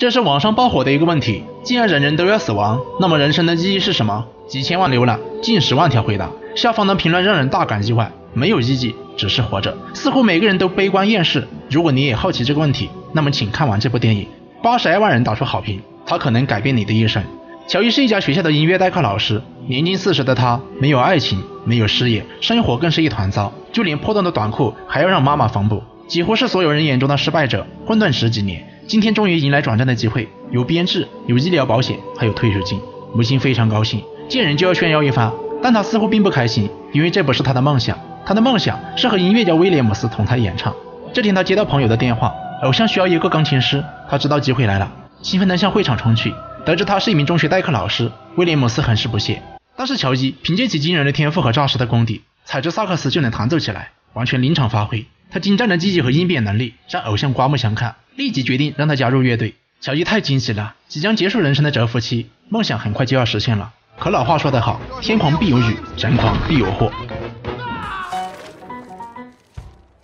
这是网上爆火的一个问题。既然人人都要死亡，那么人生的意义是什么？几千万浏览，近十万条回答，下方的评论让人大感意外。没有意义，只是活着。似乎每个人都悲观厌世。如果你也好奇这个问题，那么请看完这部电影。八十二万人打出好评，它可能改变你的一生。乔伊是一家学校的音乐代课老师，年近四十的他没有爱情，没有事业，生活更是一团糟，就连破洞的短裤还要让妈妈缝补，几乎是所有人眼中的失败者，混沌十几年，今天终于迎来转正的机会，有编制，有医疗保险，还有退休金。母亲非常高兴，见人就要炫耀一番，但她似乎并不开心，因为这不是她的梦想，她的梦想是和音乐家威廉姆斯同台演唱。这天他接到朋友的电话，偶像需要一个钢琴师，他知道机会来了，兴奋地向会场冲去。得知他是一名中学代课老师，威廉姆斯很是不屑。但是乔伊凭借其惊人的天赋和扎实的功底，踩着萨克斯就能弹奏起来，完全临场发挥。他精湛的记忆和应变能力让偶像刮目相看，立即决定让他加入乐队。乔伊太惊喜了，即将结束人生的蛰伏期，梦想很快就要实现了。可老话说得好，天狂必有雨，人狂必有祸。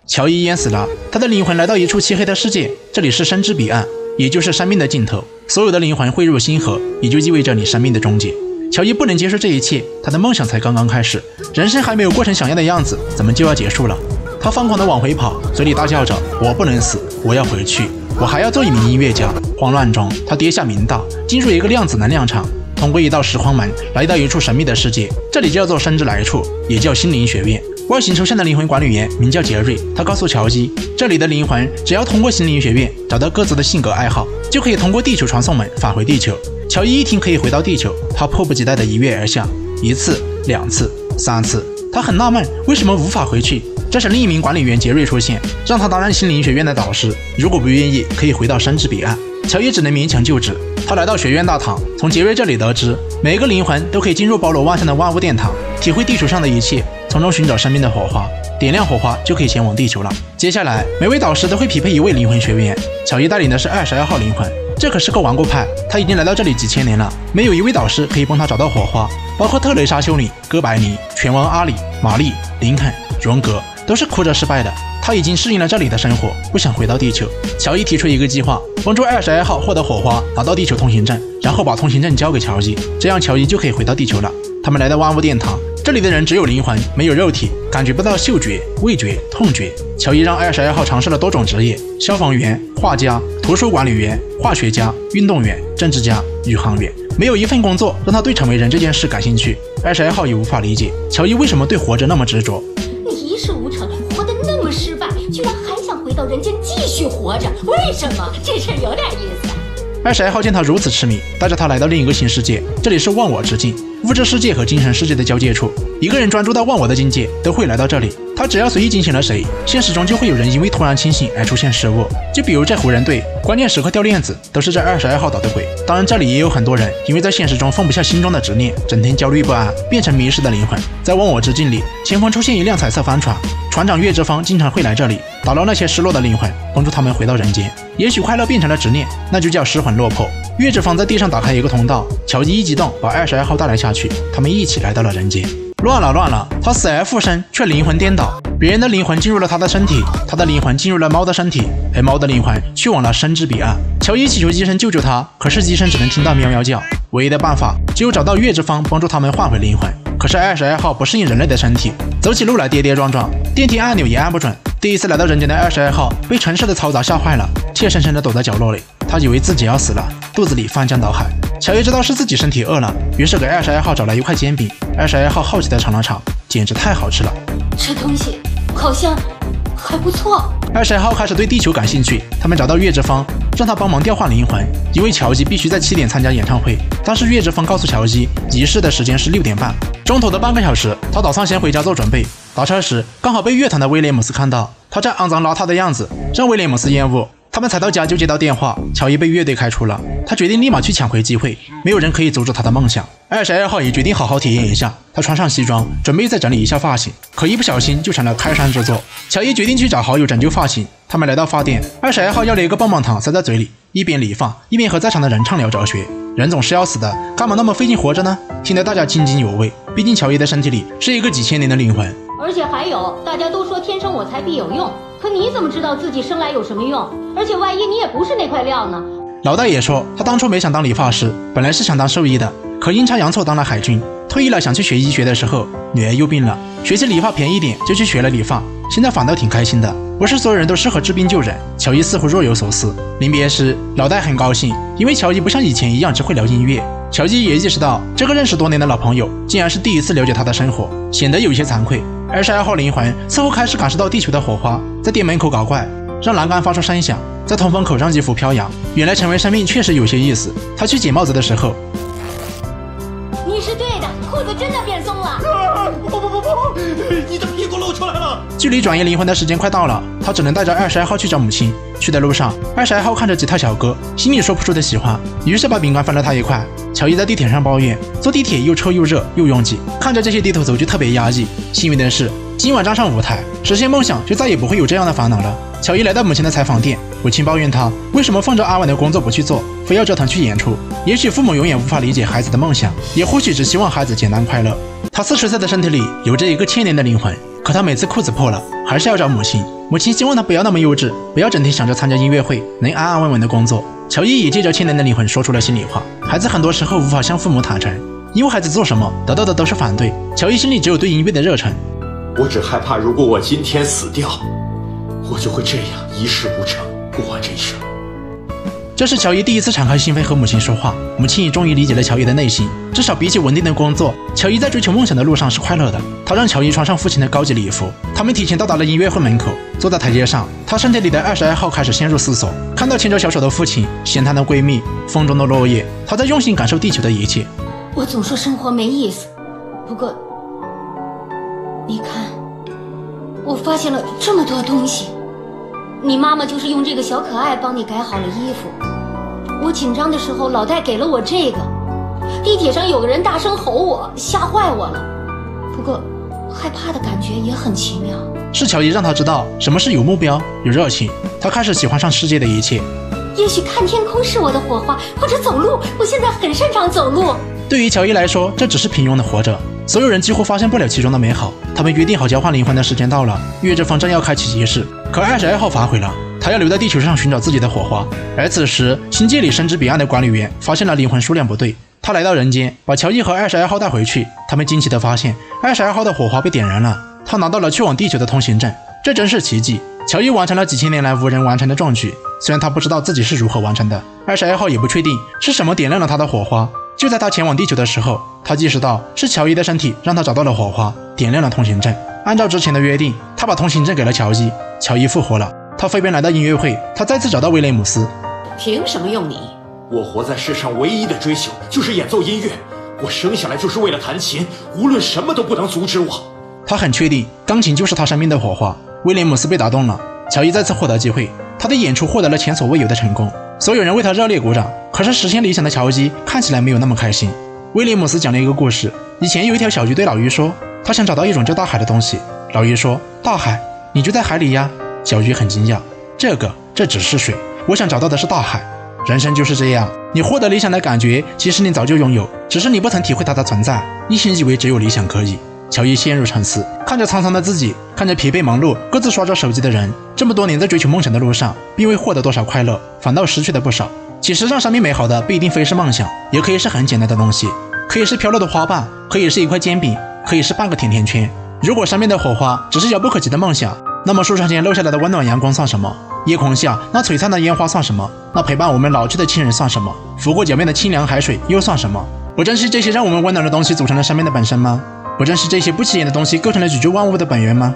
乔伊淹死了，他的灵魂来到一处漆黑的世界，这里是生之彼岸，也就是生命的尽头。所有的灵魂汇入星河，也就意味着你生命的终结。乔伊不能接受这一切，他的梦想才刚刚开始，人生还没有过成想要的样子，怎么就要结束了？他疯狂地往回跑，嘴里大叫着：“我不能死，我要回去，我还要做一名音乐家。”慌乱中，他跌下明道，进入一个量子能量场，通过一道时空门，来到一处神秘的世界，这里叫做生之来处，也叫心灵学院。外形抽象的灵魂管理员名叫杰瑞，他告诉乔伊，这里的灵魂只要通过心灵学院找到各自的性格爱好，就可以通过地球传送门返回地球。乔伊一听可以回到地球，他迫不及待地一跃而下，一次、两次、三次，他很纳闷为什么无法回去。这时另一名管理员杰瑞出现，让他担任心灵学院的导师，如果不愿意，可以回到生之彼岸。乔伊只能勉强就职。他来到学院大堂，从杰瑞这里得知，每一个灵魂都可以进入包罗万象的万物殿堂，体会地球上的一切。从中寻找生命的火花，点亮火花就可以前往地球了。接下来，每位导师都会匹配一位灵魂学员。乔伊带领的是二十二号灵魂，这可是个顽固派，他已经来到这里几千年了，没有一位导师可以帮他找到火花。包括特蕾莎修女、哥白尼、拳王阿里、玛丽、林肯、荣格，都是哭着失败的。他已经适应了这里的生活，不想回到地球。乔伊提出一个计划，帮助二十二号获得火花，拿到地球通行证，然后把通行证交给乔伊，这样乔伊就可以回到地球了。他们来到万物殿堂。这里的人只有灵魂，没有肉体，感觉不到嗅觉、味觉、痛觉。乔伊让二十二号尝试了多种职业：消防员、画家、图书管理员、化学家、运动员、政治家、宇航员，没有一份工作让他对成为人这件事感兴趣。二十二号也无法理解乔伊为什么对活着那么执着。活着，为什么？这事有点意思。二十二号见他如此痴迷，带着他来到另一个新世界，这里是忘我之境。物质世界和精神世界的交界处，一个人专注到忘我的境界，都会来到这里。他只要随意惊醒了谁，现实中就会有人因为突然清醒而出现失误。就比如这湖人队，关键时刻掉链子，都是这二十二号捣的鬼。当然，这里也有很多人，因为在现实中放不下心中的执念，整天焦虑不安，变成迷失的灵魂。在忘我之境里，前方出现一辆彩色帆船，船长月之方经常会来这里，打捞那些失落的灵魂，帮助他们回到人间。也许快乐变成了执念，那就叫失魂落魄。月之方在地上打开一个通道，乔伊一激动，把二十二号带了下去，他们一起来到了人间。乱了乱了，他死而复生，却灵魂颠倒。别人的灵魂进入了他的身体，他的灵魂进入了猫的身体，而猫的灵魂去往了生之彼岸。乔伊祈求机身救救他，可是机身只能听到喵喵叫。唯一的办法只有找到月之方，帮助他们换回灵魂。可是二十二号不适应人类的身体，走起路来跌跌撞撞，电梯按钮也按不准。第一次来到人间的二十二号被城市的嘈杂吓坏了，怯生生地躲在角落里。他以为自己要死了，肚子里翻江倒海。乔伊知道是自己身体饿了，于是给二十二号找来一块煎饼。二十二号好奇的尝了尝，简直太好吃了。这东西好像还不错。二十二号开始对地球感兴趣。他们找到月之方，让他帮忙调换灵魂，因为乔基必须在七点参加演唱会。但是月之方告诉乔基，仪式的时间是六点半，中途的半个小时，他打算先回家做准备。打车时刚好被乐团的威廉姆斯看到，他这肮脏邋遢的样子让威廉姆斯厌恶。他们才到家就接到电话，乔伊被乐队开除了。他决定立马去抢回机会，没有人可以阻止他的梦想。二十二号也决定好好体验一下。他穿上西装，准备再整理一下发型，可一不小心就成了开山之作。乔伊决定去找好友拯救发型。他们来到发店，二十二号要了一个棒棒糖塞在嘴里，一边理发一边和在场的人畅聊哲学。人总是要死的，干嘛那么费劲活着呢？听得大家津津有味。毕竟乔伊的身体里是一个几千年的灵魂。而且还有，大家都说天生我材必有用，可你怎么知道自己生来有什么用？而且万一你也不是那块料呢？老大也说，他当初没想当理发师，本来是想当兽医的，可阴差阳错当了海军。退役了想去学医学的时候，女儿又病了，学习理发便宜点，就去学了理发。现在反倒挺开心的。不是所有人都适合治病救人。乔伊似乎若有所思。临别时，老戴很高兴，因为乔伊不像以前一样只会聊音乐。乔伊也意识到，这个认识多年的老朋友竟然是第一次了解他的生活，显得有些惭愧。二十二号灵魂似乎开始感受到地球的火花，在店门口搞怪，让栏杆发出声响，在通风口让衣服飘扬。原来成为生命确实有些意思。他去捡帽子的时候。你是对的，裤子真的变松了。啊不不不不，你的屁股露出来了。距离转移灵魂的时间快到了，他只能带着二十二号去找母亲。去的路上，二十二号看着吉他小哥，心里说不出的喜欢，于是把饼干分了他一块。乔伊在地铁上抱怨，坐地铁又臭又热又拥挤，看着这些低头族就特别压抑。幸运的是，今晚站上舞台，实现梦想，就再也不会有这样的烦恼了。乔伊来到母亲的采访店，母亲抱怨他为什么放着阿稳的工作不去做，非要折腾去演出。也许父母永远无法理解孩子的梦想，也或许只希望孩子简单快乐。他四十岁的身体里有着一个千年的灵魂，可他每次裤子破了，还是要找母亲。母亲希望他不要那么幼稚，不要整天想着参加音乐会，能安安稳稳的工作。乔伊也借着千年的灵魂说出了心里话：孩子很多时候无法向父母坦诚，因为孩子做什么得到的都是反对。乔伊心里只有对音乐的热忱。我只害怕，如果我今天死掉。我就会这样一事无成，过完这一生。这是乔伊第一次敞开心扉和母亲说话，母亲也终于理解了乔伊的内心。至少比起稳定的工作，乔伊在追求梦想的路上是快乐的。他让乔伊穿上父亲的高级礼服，他们提前到达了音乐会门口，坐在台阶上。他身体里的二十二号开始陷入思索，看到牵着小手的父亲，闲谈的闺蜜，风中的落叶，他在用心感受地球的一切。我总说生活没意思，不过，你看，我发现了这么多东西。你妈妈就是用这个小可爱帮你改好了衣服。我紧张的时候，老戴给了我这个。地铁上有个人大声吼我，吓坏我了。不过，害怕的感觉也很奇妙。是乔伊让他知道什么是有目标、有热情。他开始喜欢上世界的一切。也许看天空是我的火花，或者走路。我现在很擅长走路。对于乔伊来说，这只是平庸的活着。所有人几乎发现不了其中的美好。他们约定好交换灵魂的时间到了，月之方正要开启仪式。可二十二号反悔了，他要留在地球上寻找自己的火花。而此时，星界里深知彼岸的管理员发现了灵魂数量不对，他来到人间，把乔伊和二十二号带回去。他们惊奇地发现，二十二号的火花被点燃了，他拿到了去往地球的通行证，这真是奇迹！乔伊完成了几千年来无人完成的壮举，虽然他不知道自己是如何完成的，二十二号也不确定是什么点亮了他的火花。就在他前往地球的时候，他意识到是乔伊的身体让他找到了火花，点亮了通行证。按照之前的约定，他把通行证给了乔伊。乔伊复活了，他飞奔来到音乐会，他再次找到威廉姆斯。凭什么用你？我活在世上唯一的追求就是演奏音乐，我生下来就是为了弹琴，无论什么都不能阻止我。他很确定，钢琴就是他生命的火花。威廉姆斯被打动了，乔伊再次获得机会，他的演出获得了前所未有的成功。所有人为他热烈鼓掌，可是实现理想的乔伊看起来没有那么开心。威廉姆斯讲了一个故事：以前有一条小鱼对老鱼说，他想找到一种叫大海的东西。老鱼说：“大海，你就在海里呀。”小鱼很惊讶：“这个，这只是水，我想找到的是大海。”人生就是这样，你获得理想的感觉，其实你早就拥有，只是你不曾体会它的存在，一心以为只有理想可以。乔伊陷入沉思，看着沧桑的自己，看着疲惫忙碌、各自刷着手机的人，这么多年在追求梦想的路上，并未获得多少快乐，反倒失去了不少。其实让生命美好的不一定非是梦想，也可以是很简单的东西，可以是飘落的花瓣，可以是一块煎饼，可以是半个甜甜圈。如果生命的火花只是遥不可及的梦想，那么树上间落下来的温暖阳光算什么？夜空下那璀璨的烟花算什么？那陪伴我们老去的亲人算什么？拂过脚面的清凉海水又算什么？不正是这些让我们温暖的东西组成了生命的本身吗？不正是这些不起眼的东西构成了宇宙万物的本源吗？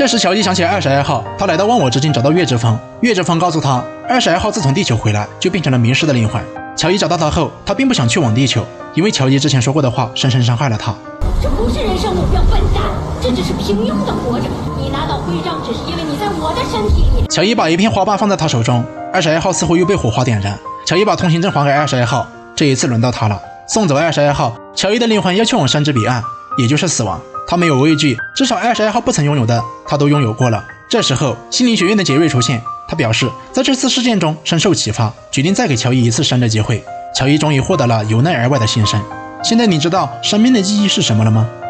这时，乔伊想起二十二号，他来到忘我之境，找到月之风。月之风告诉他，二十二号自从地球回来，就变成了迷失的灵魂。乔伊找到他后，他并不想去往地球，因为乔伊之前说过的话深深伤害了他。这不是人生目标，笨蛋，这只是平庸的活着。你拿到徽章，只是因为你在我的身体里。乔伊把一片花瓣放在他手中，二十二号似乎又被火花点燃。乔伊把通行证还给二十二号，这一次轮到他了。送走二十二号，乔伊的灵魂要去往山之彼岸。也就是死亡，他没有畏惧，至少二十二号不曾拥有的，他都拥有过了。这时候，心灵学院的杰瑞出现，他表示在这次事件中深受启发，决定再给乔伊一次生的机会。乔伊终于获得了由内而外的新生。现在你知道生命的意义是什么了吗？